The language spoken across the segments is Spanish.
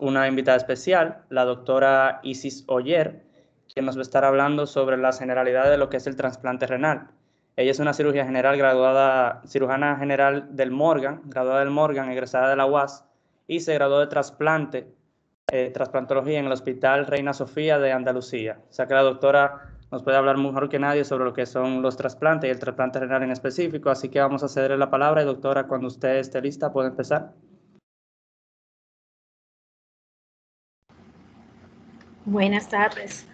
una invitada especial, la doctora Isis Oyer, quien nos va a estar hablando sobre las generalidades de lo que es el trasplante renal. Ella es una cirugía general graduada, cirujana general del Morgan, graduada del Morgan, egresada de la UAS, y se graduó de trasplante, eh, trasplantología en el Hospital Reina Sofía de Andalucía. O sea que la doctora nos puede hablar mejor que nadie sobre lo que son los trasplantes y el trasplante renal en específico, así que vamos a cederle la palabra y doctora, cuando usted esté lista, puede empezar. Buenas tardes.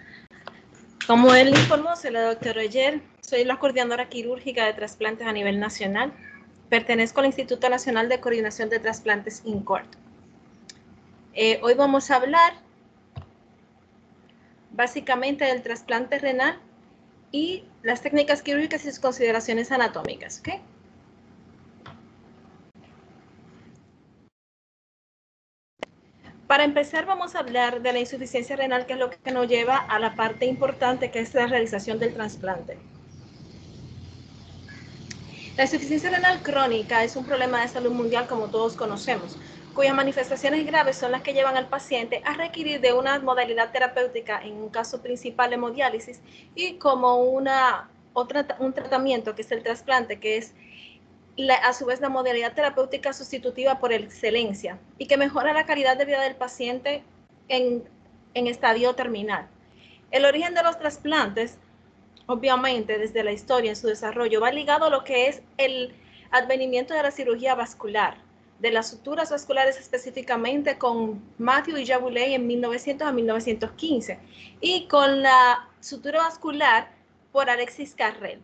Como él informó, soy la doctora Oyer, soy la coordinadora quirúrgica de trasplantes a nivel nacional. Pertenezco al Instituto Nacional de Coordinación de Trasplantes INCORD. Eh, hoy vamos a hablar básicamente del trasplante renal y las técnicas quirúrgicas y sus consideraciones anatómicas. ¿okay? Para empezar, vamos a hablar de la insuficiencia renal, que es lo que nos lleva a la parte importante, que es la realización del trasplante. La insuficiencia renal crónica es un problema de salud mundial, como todos conocemos, cuyas manifestaciones graves son las que llevan al paciente a requerir de una modalidad terapéutica, en un caso principal hemodiálisis, y como una, otra, un tratamiento que es el trasplante, que es a su vez la modalidad terapéutica sustitutiva por excelencia y que mejora la calidad de vida del paciente en, estadio terminal. El origen de los trasplantes, obviamente desde la historia en su desarrollo, va ligado a lo que es el advenimiento de la cirugía vascular, de las suturas vasculares específicamente con Matthew y Jaboulet en 1900 a 1915 y con la sutura vascular por Alexis Carrel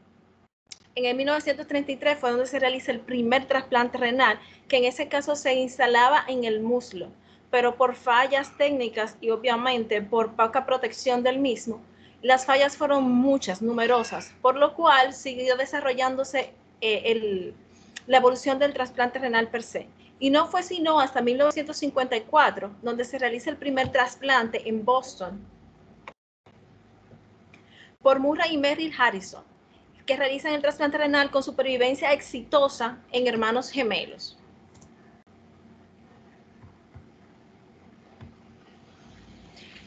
en el 1933 fue donde se realiza el primer trasplante renal, que en ese caso se instalaba en el muslo, pero por fallas técnicas y obviamente por poca protección del mismo, las fallas fueron muchas, numerosas, por lo cual siguió desarrollándose eh, la evolución del trasplante renal per se. Y no fue sino hasta 1954 donde se realiza el primer trasplante en Boston por Murray y Merrill Harrison que realizan el trasplante renal con supervivencia exitosa en hermanos gemelos.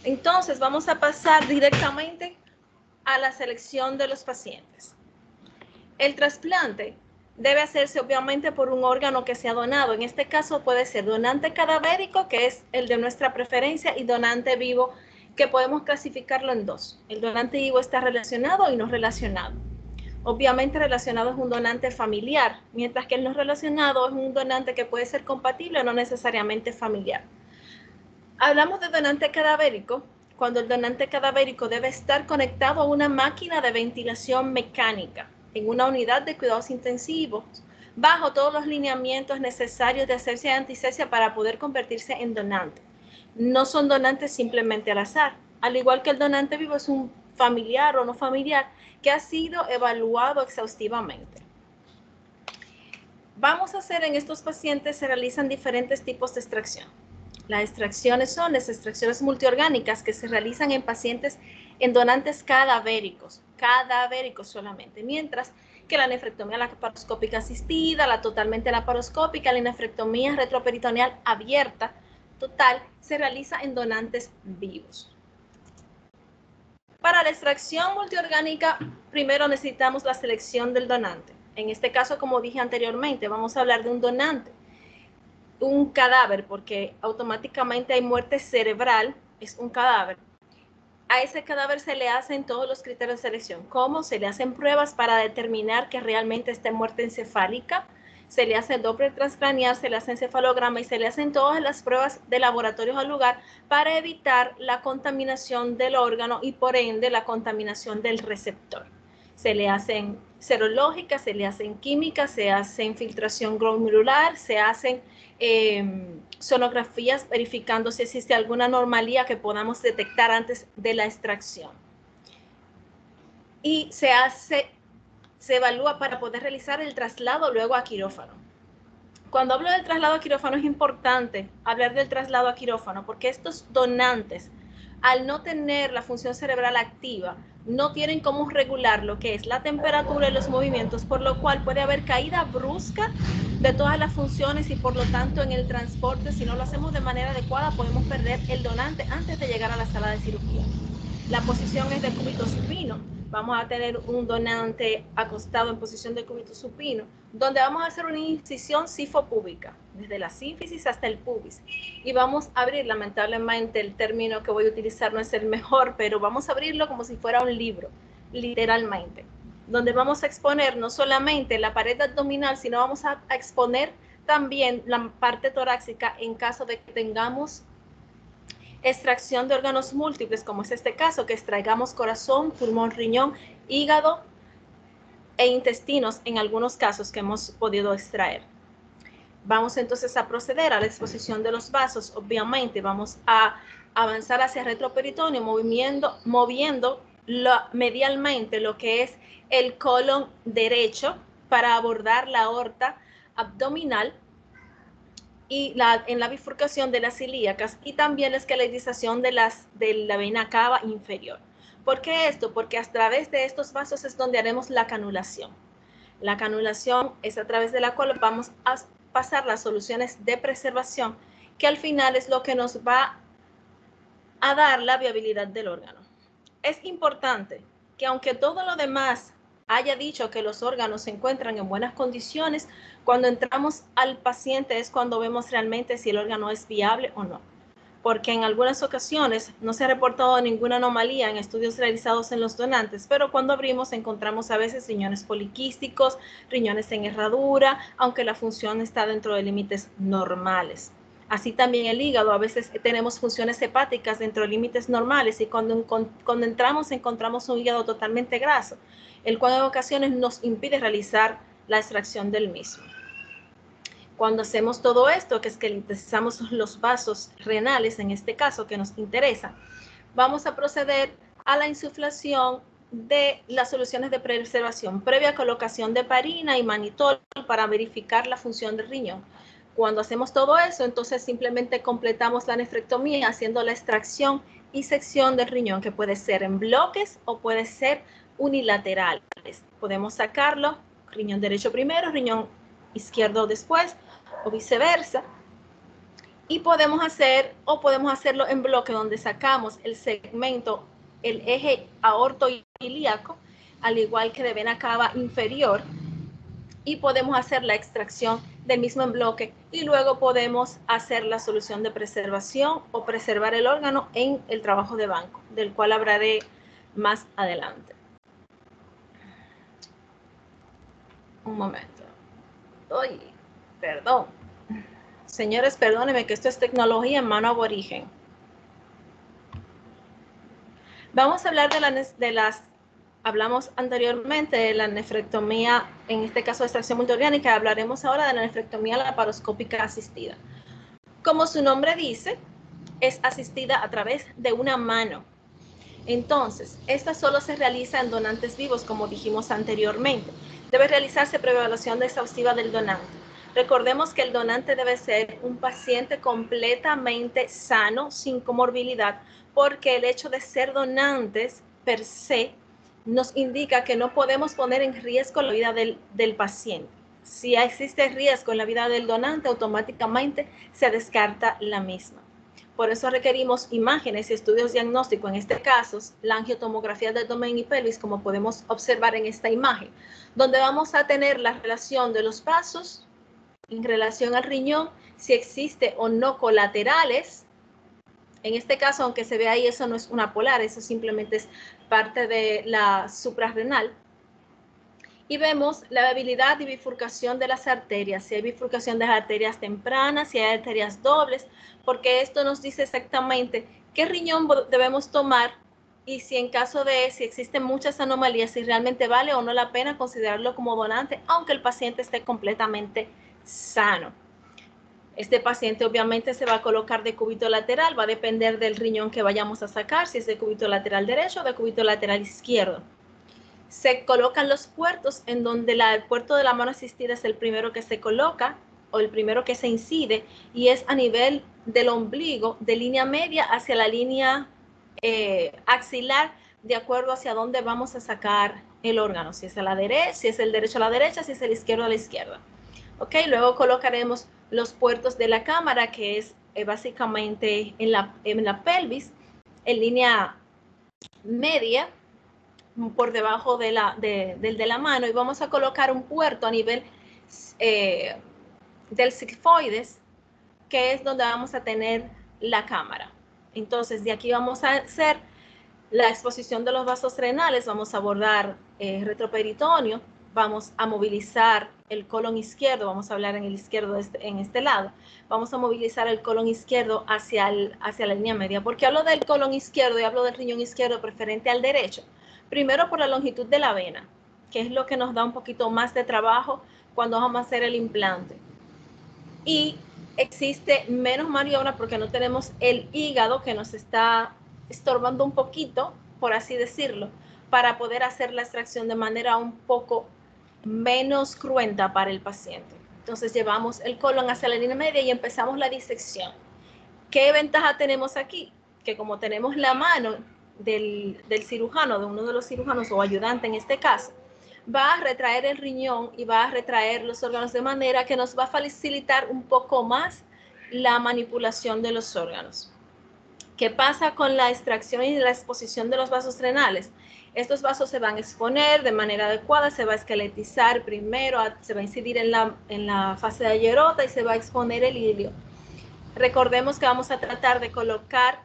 Entonces vamos a pasar directamente a la selección de los pacientes. El trasplante debe hacerse obviamente por un órgano que sea donado. En este caso puede ser donante cadavérico, que es el de nuestra preferencia, y donante vivo, que podemos clasificarlo en dos. El donante vivo está relacionado y no relacionado. Obviamente relacionado es un donante familiar, mientras que el no relacionado es un donante que puede ser compatible o no necesariamente familiar. Hablamos de donante cadavérico cuando el donante cadavérico debe estar conectado a una máquina de ventilación mecánica en una unidad de cuidados intensivos, bajo todos los lineamientos necesarios de hacerse anticesia para poder convertirse en donante. No son donantes simplemente al azar. Al igual que el donante vivo es un familiar o no familiar ha sido evaluado exhaustivamente. Vamos a hacer en estos pacientes, se realizan diferentes tipos de extracción. Las extracciones son las extracciones multiorgánicas que se realizan en pacientes en donantes cadavéricos, cadavéricos solamente, mientras que la nefrectomía laparoscópica asistida, la totalmente laparoscópica, la nefrectomía retroperitoneal abierta total se realiza en donantes vivos. Para la extracción multiorgánica, primero necesitamos la selección del donante. En este caso, como dije anteriormente, vamos a hablar de un donante, un cadáver, porque automáticamente hay muerte cerebral, es un cadáver. A ese cadáver se le hacen todos los criterios de selección. ¿Cómo? Se le hacen pruebas para determinar que realmente esté muerte encefálica, se le hace doble transcranial, se le hace encefalograma y se le hacen todas las pruebas de laboratorios al lugar para evitar la contaminación del órgano y por ende la contaminación del receptor. Se le hacen serológicas, se le hacen químicas, se hace infiltración glomerular, se hacen em, sonografías verificando si existe alguna anomalía que podamos detectar antes de la extracción. Y se hace se evalúa para poder realizar el traslado luego a quirófano. Cuando hablo del traslado a quirófano es importante hablar del traslado a quirófano porque estos donantes al no tener la función cerebral activa, no tienen cómo regular lo que es la temperatura y los movimientos, por lo cual puede haber caída brusca de todas las funciones y por lo tanto en el transporte, si no lo hacemos de manera adecuada, podemos perder el donante antes de llegar a la sala de cirugía. La posición es de cúbito supino. Vamos a tener un donante acostado en posición de cúbito supino, donde vamos a hacer una incisión sifopúbica, desde la sínfisis hasta el pubis. Y vamos a abrir, lamentablemente el término que voy a utilizar no es el mejor, pero vamos a abrirlo como si fuera un libro, literalmente, donde vamos a exponer no solamente la pared abdominal, sino vamos a, a exponer también la parte torácica en caso de que tengamos extracción de órganos múltiples, como es este caso, que extraigamos corazón, pulmón, riñón, hígado e intestinos en algunos casos que hemos podido extraer. Vamos entonces a proceder a la exposición de los vasos. Obviamente vamos a avanzar hacia el retroperitoneo moviendo, moviendo lo, medialmente lo que es el colon derecho para abordar la aorta abdominal y en la bifurcación de las ilíacas y también la esqueletización de, las, de la vena cava inferior. ¿Por qué esto? Porque a través de estos vasos es donde haremos la canulación. La canulación es a través de la cual vamos a pasar las soluciones de preservación, que al final es lo que nos va a dar la viabilidad del órgano. Es importante que aunque todo lo demás haya dicho que los órganos se encuentran en buenas condiciones, cuando entramos al paciente es cuando vemos realmente si el órgano es viable o no. Porque en algunas ocasiones no se ha reportado ninguna anomalía en estudios realizados en los donantes, pero cuando abrimos encontramos a veces riñones poliquísticos, riñones en herradura, aunque la función está dentro de límites normales. Así también el hígado, a veces tenemos funciones hepáticas dentro de límites normales y cuando, cuando entramos encontramos un hígado totalmente graso el cual en ocasiones nos impide realizar la extracción del mismo. Cuando hacemos todo esto, que es que necesitamos los vasos renales, en este caso que nos interesa, vamos a proceder a la insuflación de las soluciones de preservación previa colocación de parina y manitol para verificar la función del riñón. Cuando hacemos todo eso, entonces simplemente completamos la nefrectomía haciendo la extracción y sección del riñón, que puede ser en bloques o puede ser unilaterales. Podemos sacarlo, riñón derecho primero, riñón izquierdo después, o viceversa. Y podemos hacer, o podemos hacerlo en bloque, donde sacamos el segmento, el eje aorto-ilíaco, al igual que de vena cava inferior, y podemos hacer la extracción del mismo en bloque y luego podemos hacer la solución de preservación o preservar el órgano en el trabajo de banco, del cual hablaré más adelante. Un momento. Uy, perdón. Señores, perdónenme que esto es tecnología en mano aborigen. Vamos a hablar de, de las, hablamos anteriormente de la nefrectomía, en este caso de extracción multiorgánica, hablaremos ahora de la nefrectomía laparoscópica asistida. Como su nombre dice, es asistida a través de una mano. Entonces, esta solo se realiza en donantes vivos, como dijimos anteriormente. Debe realizarse preevaluación exhaustiva del donante. Recordemos que el donante debe ser un paciente completamente sano, sin comorbilidad, porque el hecho de ser donantes per se nos indica que no podemos poner en riesgo la vida del, del paciente. Si existe riesgo en la vida del donante, automáticamente se descarta la misma. Por eso requerimos imágenes y estudios diagnósticos, en este caso, la angiotomografía del abdomen y pelvis, como podemos observar en esta imagen, donde vamos a tener la relación de los vasos en relación al riñón, si existe o no colaterales. En este caso, aunque se ve ahí, eso no es una polar, eso simplemente es parte de la suprarrenal y vemos la viabilidad y bifurcación de las arterias, si hay bifurcación de las arterias tempranas, si hay arterias dobles, porque esto nos dice exactamente qué riñón debemos tomar y si en caso de, si existen muchas anomalías, si realmente vale o no la pena considerarlo como donante, aunque el paciente esté completamente sano. Este paciente obviamente se va a colocar de cúbito lateral, va a depender del riñón que vayamos a sacar, si es de cúbito lateral derecho o de cúbito lateral izquierdo se colocan los puertos en donde el puerto de la mano asistida es el primero que se coloca o el primero que se incide y es a nivel del ombligo de línea media hacia la línea eh, axilar de acuerdo hacia dónde vamos a sacar el órgano, si es a la derecha, si es el derecho a la derecha, si es el izquierdo a la izquierda. Ok, luego colocaremos los puertos de la cámara, que es eh, básicamente en la, en la pelvis, en línea media, por debajo de la, de, del de la mano, y vamos a colocar un puerto a nivel eh, del sigfoides, que es donde vamos a tener la cámara. Entonces, de aquí vamos a hacer la exposición de los vasos renales, vamos a abordar eh, retroperitoneo, vamos a movilizar el colon izquierdo, vamos a hablar en el izquierdo este, en este lado, vamos a movilizar el colon izquierdo hacia, el, hacia la línea media. ¿Por qué hablo del colon izquierdo y hablo del riñón izquierdo preferente al derecho? Primero por la longitud de la vena, que es lo que nos da un poquito más de trabajo cuando vamos a hacer el implante. Y existe menos maniobra porque no tenemos el hígado que nos está estorbando un poquito, por así decirlo, para poder hacer la extracción de manera un poco menos cruenta para el paciente. Entonces llevamos el colon hacia la línea media y empezamos la disección. ¿Qué ventaja tenemos aquí? Que como tenemos la mano del, del cirujano, de uno de los cirujanos o ayudante en este caso, va a retraer el riñón y va a retraer los órganos de manera que nos va a facilitar un poco más la manipulación de los órganos. ¿Qué pasa con la extracción y la exposición de los vasos renales? Estos vasos se van a exponer de manera adecuada, se va a esqueletizar primero, se va a incidir en la, en la fase de ayerota y se va a exponer el hilio. Recordemos que vamos a tratar de colocar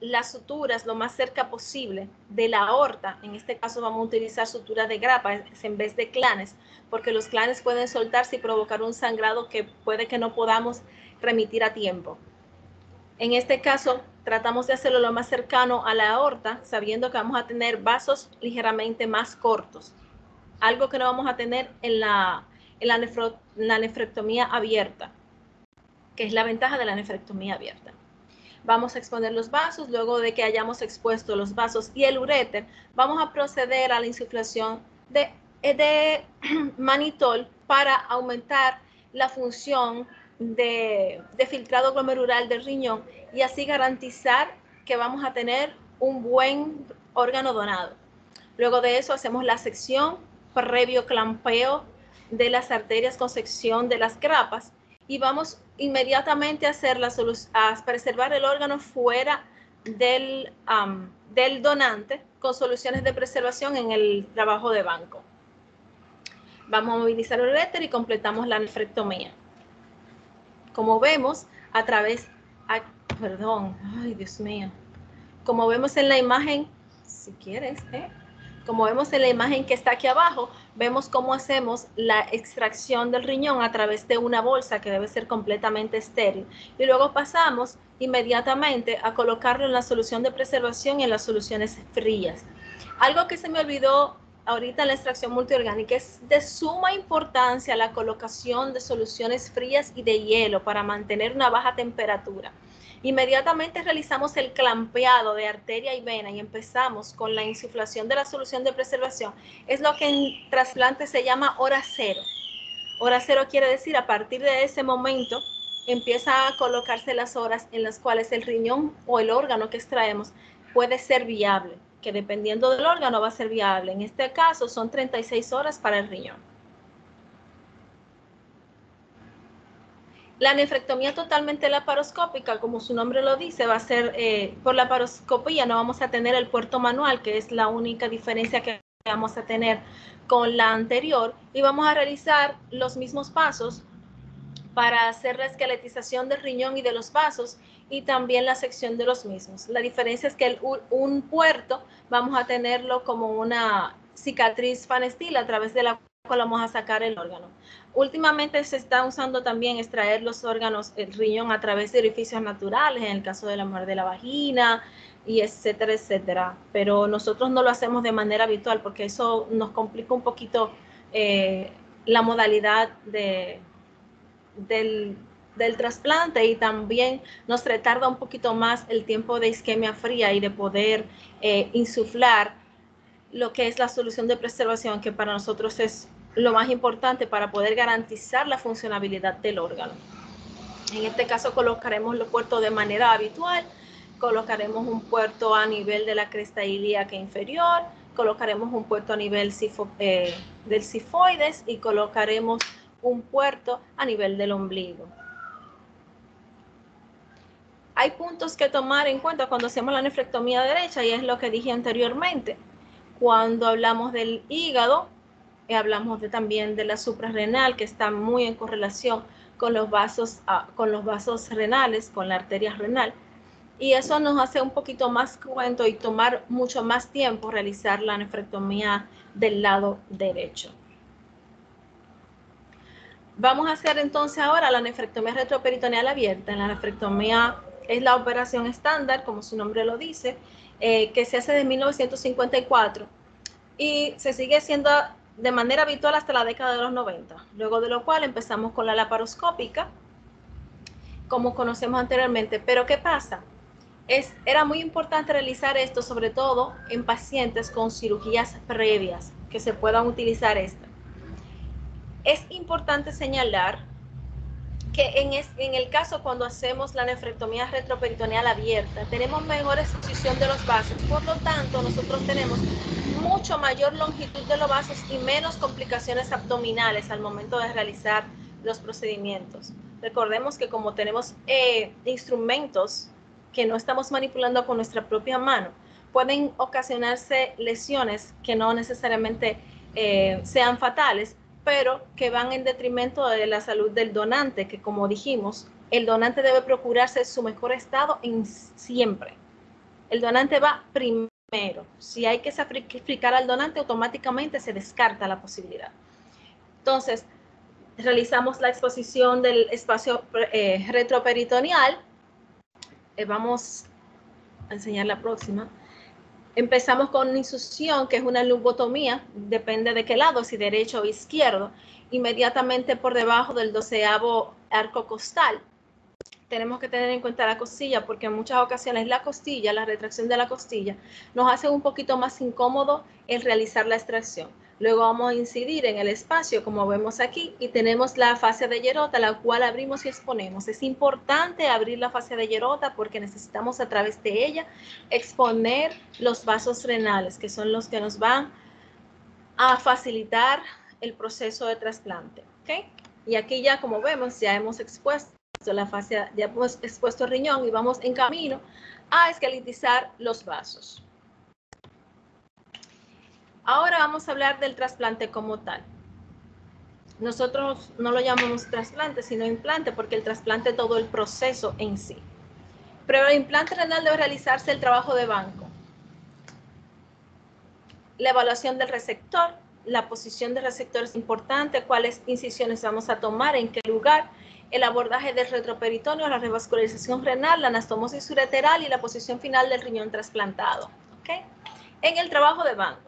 las suturas lo más cerca posible de la aorta. En este caso vamos a utilizar suturas de grapa en vez de clanes, porque los clanes pueden soltarse y provocar un sangrado que puede que no podamos remitir a tiempo. En este caso, tratamos de hacerlo lo más cercano a la aorta, sabiendo que vamos a tener vasos ligeramente más cortos. Algo que no vamos a tener en la, en la, la nefrectomía abierta, que es la ventaja de la nefrectomía abierta vamos a exponer los vasos, luego de que hayamos expuesto los vasos y el uréter, vamos a proceder a la insuflación de, manitol para aumentar la función de, de filtrado glomerular del riñón y así garantizar que vamos a tener un buen órgano donado. Luego de eso hacemos la sección previo clampeo de las arterias con sección de las grapas y vamos inmediatamente a, hacer la a preservar el órgano fuera del, del donante con soluciones de preservación en el trabajo de banco. Vamos a movilizar el uréter y completamos la nefrectomía. Como vemos a través, perdón, ay Dios mío, como vemos en la imagen, si quieres, ¿eh? Como vemos en la imagen que está aquí abajo, vemos cómo hacemos la extracción del riñón a través de una bolsa que debe ser completamente estéril. Y luego pasamos inmediatamente a colocarlo en la solución de preservación y en las soluciones frías. Algo que se me olvidó ahorita en la extracción multiorgánica es de suma importancia la colocación de soluciones frías y de hielo para mantener una baja temperatura. Inmediatamente realizamos el clampeado de arteria y vena y empezamos con la insuflación de la solución de preservación. Es lo que en trasplante se llama hora cero. Hora cero quiere decir a partir de ese momento empieza a colocarse las horas en las cuales el riñón o el órgano que extraemos puede ser viable, que dependiendo del órgano va a ser viable. En este caso son 36 horas para el riñón. La nefrectomía totalmente laparoscópica, como su nombre lo dice, va a ser eh, por la laparoscopía, no vamos a tener el puerto manual, que es la única diferencia que vamos a tener con la anterior, y vamos a realizar los mismos pasos para hacer la esqueletización del riñón y de los vasos y también la sección de los mismos. La diferencia es que un puerto vamos a tenerlo como una cicatriz fanestil a través de la vamos a sacar el órgano. Últimamente se está usando también extraer los órganos, el riñón a través de orificios naturales, en el caso de la mujer de la vagina, y etcétera, etcétera. Pero nosotros no lo hacemos de manera habitual porque eso nos complica un poquito eh, la modalidad de, del, del trasplante y también nos retarda un poquito más el tiempo de isquemia fría y de poder eh, insuflar lo que es la solución de preservación, que para nosotros es lo más importante para poder garantizar la funcionabilidad del órgano. En este caso colocaremos los puertos de manera habitual, colocaremos un puerto a nivel de la cresta ilíaca inferior, colocaremos un puerto a nivel eh, del sifoides y colocaremos un puerto a nivel del ombligo. Hay puntos que tomar en cuenta cuando hacemos la nefrectomía derecha y es lo que dije anteriormente. Cuando hablamos del hígado, eh, hablamos también de la suprarrenal que está muy en correlación con los vasos, ah, con los vasos renales, con la arteria renal y eso nos hace un poquito más cuento y tomar mucho más tiempo realizar la nefrectomía del lado derecho. Vamos a hacer entonces ahora la nefrectomía retroperitoneal abierta. La nefrectomía es la operación estándar, como su nombre lo dice, eh, que se hace de 1954 y se sigue haciendo de manera habitual hasta la década de los 90, luego de lo cual empezamos con la laparoscópica, como conocemos anteriormente. Pero ¿qué pasa? era muy importante realizar esto, sobre todo en pacientes con cirugías previas, que se puedan utilizar esta. Es importante señalar que en, el caso cuando hacemos la nefrectomía retroperitoneal abierta, tenemos mejor exposición de los vasos, por lo tanto nosotros tenemos mucho mayor longitud de los vasos y menos complicaciones abdominales al momento de realizar los procedimientos. Recordemos que como tenemos eh, instrumentos que no estamos manipulando con nuestra propia mano, pueden ocasionarse lesiones que no necesariamente eh, sean fatales, pero que van en detrimento de la salud del donante, que como dijimos, el donante debe procurarse su mejor estado en siempre. El donante va primero. Si hay que sacrificar al donante, automáticamente se descarta la posibilidad. Entonces, realizamos la exposición del espacio eh, retroperitoneal eh, vamos a enseñar la próxima. Empezamos con una insucción, que es una lubotomía, depende de qué lado, si derecho o izquierdo, inmediatamente por debajo del doceavo arco costal. Tenemos que tener en cuenta la costilla porque en muchas ocasiones la costilla, la retracción de la costilla, nos hace un poquito más incómodo el realizar la extracción. Luego vamos a incidir en el espacio, como vemos aquí, y tenemos la fascia de Yerota, la cual abrimos y exponemos. Es importante abrir la fascia de Yerota porque necesitamos a través de ella exponer los vasos renales, que son los que nos van a facilitar el proceso de trasplante. Y aquí ya, como vemos, ya hemos expuesto la fascia, ya hemos expuesto el riñón y vamos en camino a esqueletizar los vasos. Ahora vamos a hablar del trasplante como tal. Nosotros no lo llamamos trasplante, sino implante, porque el trasplante es todo el proceso en sí. Pero el implante renal debe realizarse el trabajo de banco. La evaluación del receptor, la posición del receptor es importante, cuáles incisiones vamos a tomar, en qué lugar, el abordaje del retroperitoneo, la revascularización renal, la anastomosis ureteral y la posición final del riñón trasplantado. ¿okay? En el trabajo de banco,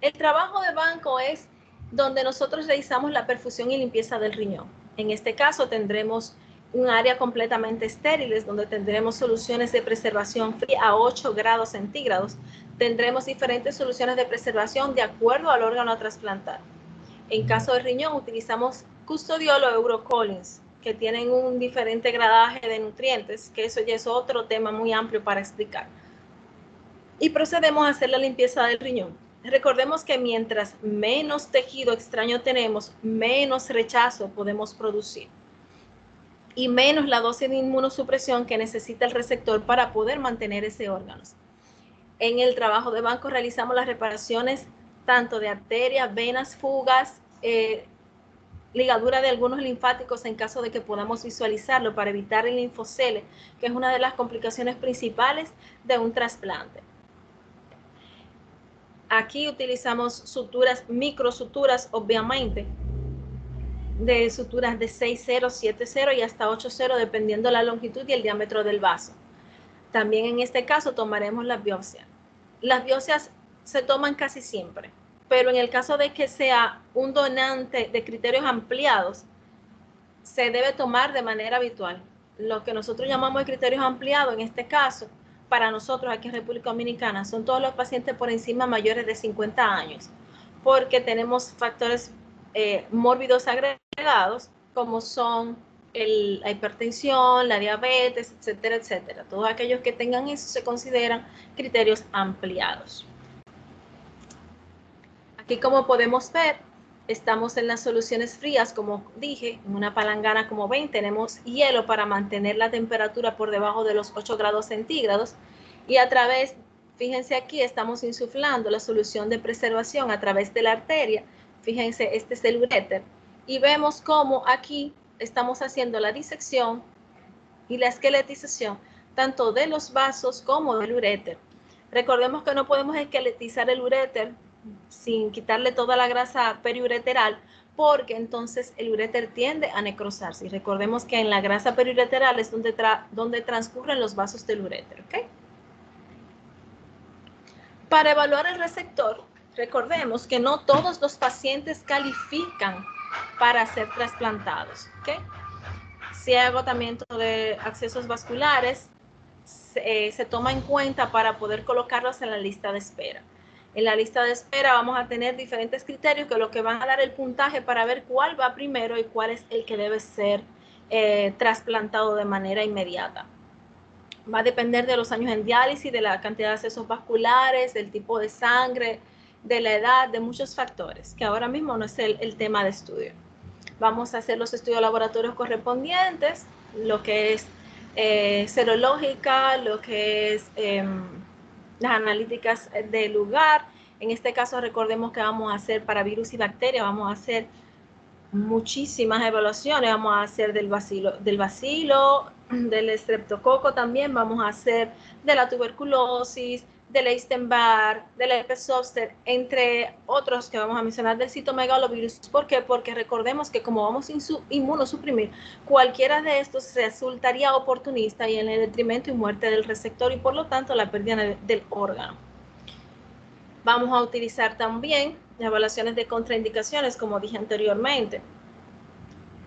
el trabajo de banco es donde nosotros realizamos la perfusión y limpieza del riñón. En este caso tendremos un área completamente estéril, donde tendremos soluciones de preservación fría a 8 grados centígrados. Tendremos diferentes soluciones de preservación de acuerdo al órgano a trasplantar. En caso de riñón utilizamos custodiol o eurocolins, que tienen un diferente gradaje de nutrientes, que eso ya es otro tema muy amplio para explicar. Y procedemos a hacer la limpieza del riñón. Recordemos que mientras menos tejido extraño tenemos, menos rechazo podemos producir y menos la dosis de inmunosupresión que necesita el receptor para poder mantener ese órgano. En el trabajo de banco realizamos las reparaciones tanto de arterias, venas, fugas, eh, ligadura de algunos linfáticos en caso de que podamos visualizarlo para evitar el linfocele, que es una de las complicaciones principales de un trasplante. Aquí utilizamos suturas, microsuturas, obviamente, de suturas de 6,0, 7,0 y hasta 8,0, dependiendo la longitud y el diámetro del vaso. También en este caso tomaremos las biopsias. Las biopsias se toman casi siempre, pero en el caso de que sea un donante de criterios ampliados, se debe tomar de manera habitual. Lo que nosotros llamamos de criterios ampliados, en este caso, para nosotros aquí en República Dominicana son todos los pacientes por encima mayores de 50 años, porque tenemos factores eh, mórbidos agregados como son la hipertensión, la diabetes, etcétera, etcétera. Todos aquellos que tengan eso se consideran criterios ampliados. Aquí como podemos ver, estamos en las soluciones frías, como dije, en una palangana como ven, tenemos hielo para mantener la temperatura por debajo de los 8 grados centígrados y a través, fíjense aquí, estamos insuflando la solución de preservación a través de la arteria. Fíjense, este es el uréter. Y vemos cómo aquí estamos haciendo la disección y la esqueletización tanto de los vasos como del uréter. Recordemos que no podemos esqueletizar el uréter sin quitarle toda la grasa periureteral porque entonces el uréter tiende a necrosarse. Y recordemos que en la grasa periureteral es donde, transcurren los vasos del uréter. Para evaluar el receptor, recordemos que no todos los pacientes califican para ser trasplantados. Si hay agotamiento de accesos vasculares, se, eh, se toma en cuenta para poder colocarlos en la lista de espera. En la lista de espera vamos a tener diferentes criterios que lo que van a dar el puntaje para ver cuál va primero y cuál es el que debe ser eh, trasplantado de manera inmediata. Va a depender de los años en diálisis, de la cantidad de accesos vasculares, del tipo de sangre, de la edad, de muchos factores, que ahora mismo no es el, tema de estudio. Vamos a hacer los estudios laboratorios correspondientes, lo que es eh, serológica, lo que es em, las analíticas del lugar. En este caso, recordemos que vamos a hacer para virus y bacterias, vamos a hacer muchísimas evaluaciones. Vamos a hacer del vacilo, del vacilo, del estreptococo también, vamos a hacer de la tuberculosis, del Eisenberg, del herpes entre otros que vamos a mencionar del citomegalovirus. ¿Por qué? Porque recordemos que como vamos a inmunosuprimir, cualquiera de estos resultaría oportunista y en el detrimento y muerte del receptor y por lo tanto la pérdida del órgano. Vamos a utilizar también evaluaciones de contraindicaciones, como dije anteriormente.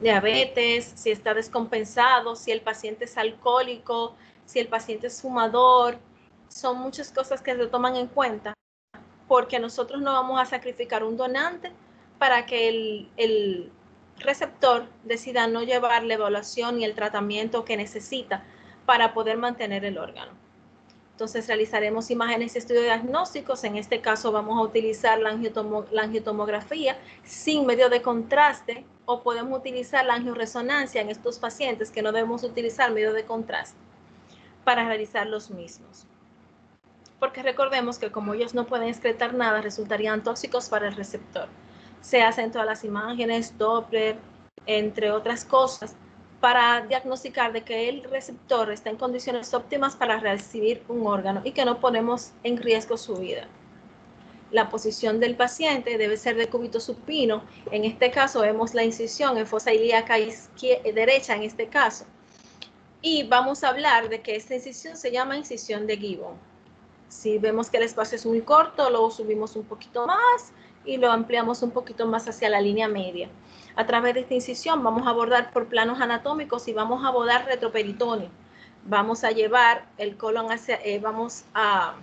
Diabetes, si está descompensado, si el paciente es alcohólico, si el paciente es fumador, son muchas cosas que se toman en cuenta porque nosotros no vamos a sacrificar un donante para que el, receptor decida no llevar la evaluación y el tratamiento que necesita para poder mantener el órgano. Entonces realizaremos imágenes y estudios diagnósticos. En este caso vamos a utilizar la, la angiotomografía sin medio de contraste o podemos utilizar la angioresonancia en estos pacientes que no debemos utilizar medio de contraste para realizar los mismos porque recordemos que como ellos no pueden excretar nada, resultarían tóxicos para el receptor. Se hacen todas las imágenes, Doppler, entre otras cosas, para diagnosticar de que el receptor está en condiciones óptimas para recibir un órgano y que no ponemos en riesgo su vida. La posición del paciente debe ser de cúbito supino. En este caso vemos la incisión en fosa ilíaca derecha en este caso. Y vamos a hablar de que esta incisión se llama incisión de Gibbon. Si vemos que el espacio es muy corto, lo subimos un poquito más y lo ampliamos un poquito más hacia la línea media. A través de esta incisión vamos a abordar por planos anatómicos y vamos a abordar retroperitoneo. Vamos a llevar el colon hacia, eh, vamos a,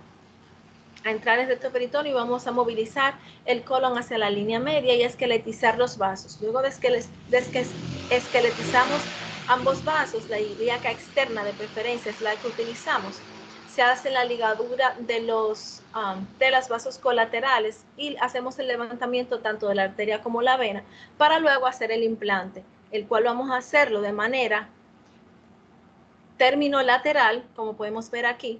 a entrar en retroperitoneo y vamos a movilizar el colon hacia la línea media y esqueletizar los vasos. Luego de, que esqueletizamos ambos vasos, la ilíaca externa de preferencia es la que utilizamos, se hace la ligadura de los um, de las vasos colaterales y hacemos el levantamiento tanto de la arteria como la vena para luego hacer el implante, el cual vamos a hacerlo de manera término lateral, como podemos ver aquí.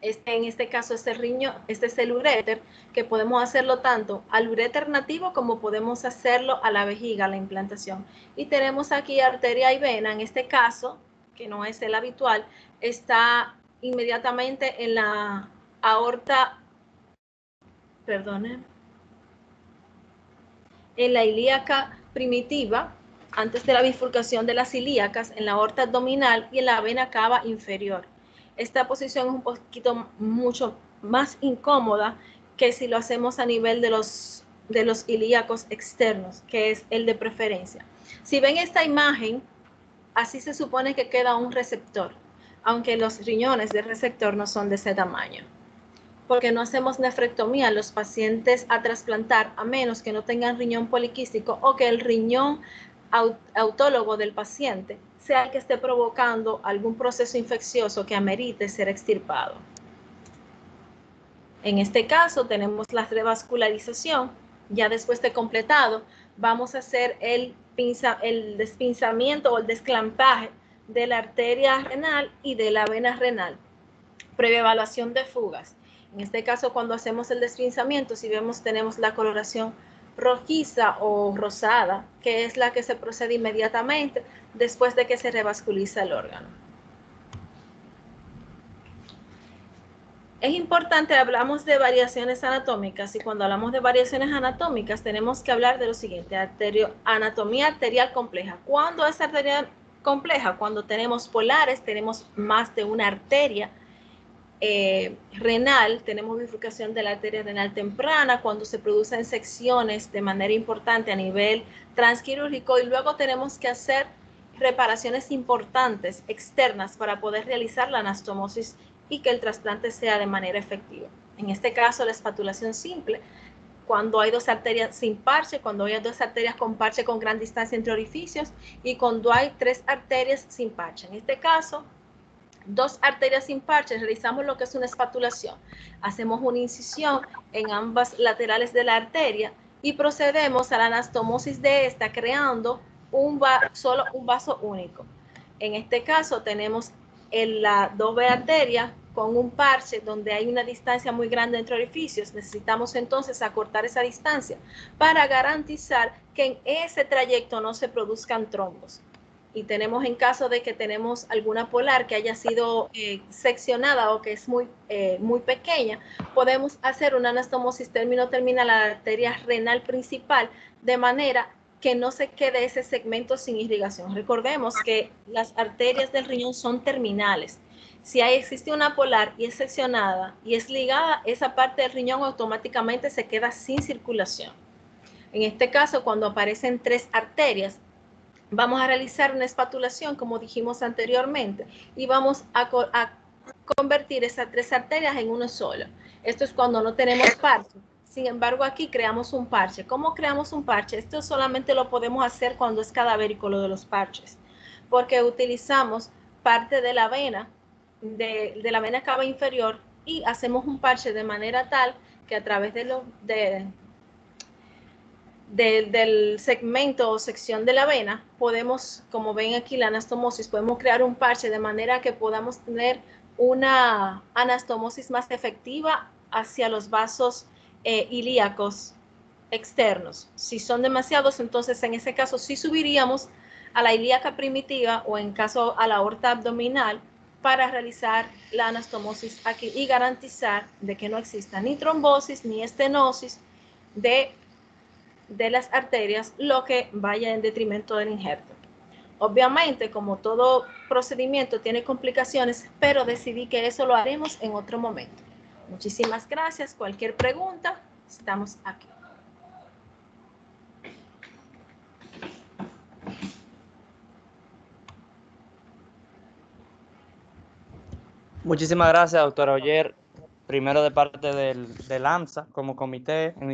Este, en este caso, este riño, este es el uréter, que podemos hacerlo tanto al uréter nativo como podemos hacerlo a la vejiga, la implantación. Y tenemos aquí arteria y vena, en este caso, que no es el habitual, está inmediatamente en la aorta, perdone, en la ilíaca primitiva, antes de la bifurcación de las ilíacas, en la aorta abdominal y en la vena cava inferior. Esta posición es un poquito mucho más incómoda que si lo hacemos a nivel de los, de los ilíacos externos, que es el de preferencia. Si ven esta imagen, así se supone que queda un receptor aunque los riñones del receptor no son de ese tamaño. Porque no hacemos nefrectomía a los pacientes a trasplantar a menos que no tengan riñón poliquístico o que el riñón autólogo del paciente sea el que esté provocando algún proceso infeccioso que amerite ser extirpado. En este caso tenemos la revascularización. Ya después de completado, vamos a hacer el, el despinzamiento o el desclampaje de la arteria renal y de la vena renal, previa evaluación de fugas. En este caso, cuando hacemos el despinzamiento, si vemos, tenemos la coloración rojiza o rosada, que es la que se procede inmediatamente después de que se revasculiza el órgano. Es importante, hablamos de variaciones anatómicas y cuando hablamos de variaciones anatómicas tenemos que hablar de lo siguiente, arterio, anatomía arterial compleja. ¿Cuándo es arterial compleja? Cuando tenemos polares, tenemos más de una arteria eh, renal, tenemos bifurcación de la arteria renal temprana cuando se producen secciones de manera importante a nivel transquirúrgico y luego tenemos que hacer reparaciones importantes externas para poder realizar la anastomosis y que el trasplante sea de manera efectiva. En este caso, la espatulación simple, cuando hay dos arterias sin parche, cuando hay dos arterias con parche con gran distancia entre orificios y cuando hay tres arterias sin parche. En este caso, dos arterias sin parches, realizamos lo que es una espatulación. Hacemos una incisión en ambas laterales de la arteria y procedemos a la anastomosis de esta creando un solo un vaso único. En este caso tenemos en la doble arteria con un parche donde hay una distancia muy grande entre orificios. Necesitamos entonces acortar esa distancia para garantizar que en ese trayecto no se produzcan trombos y tenemos en caso de que tenemos alguna polar que haya sido eh, seccionada o que es muy, eh, muy pequeña, podemos hacer una anastomosis término-terminal a la arteria renal principal de manera que no se quede ese segmento sin irrigación. Recordemos que las arterias del riñón son terminales. Si hay, existe una polar y es seccionada y es ligada, esa parte del riñón automáticamente se queda sin circulación. En este caso, cuando aparecen tres arterias, Vamos a realizar una espatulación, como dijimos anteriormente, y vamos a, convertir esas tres arterias en una sola. Esto es cuando no tenemos parche. Sin embargo, aquí creamos un parche. ¿Cómo creamos un parche? Esto solamente lo podemos hacer cuando es cadavérico lo de los parches, porque utilizamos parte de la vena, de, la vena cava inferior, y hacemos un parche de manera tal que a través de, lo, de, del segmento o sección de la vena, podemos, como ven aquí la anastomosis, podemos crear un parche de manera que podamos tener una anastomosis más efectiva hacia los vasos eh, ilíacos externos. Si son demasiados, entonces en ese caso sí subiríamos a la ilíaca primitiva o en caso a la aorta abdominal para realizar la anastomosis aquí y garantizar de que no exista ni trombosis ni estenosis de de las arterias, lo que vaya en detrimento del injerto. Obviamente, como todo procedimiento tiene complicaciones, pero decidí que eso lo haremos en otro momento. Muchísimas gracias. Cualquier pregunta, estamos aquí. Muchísimas gracias, doctora Oyer. Primero de parte del, del AMSA como comité en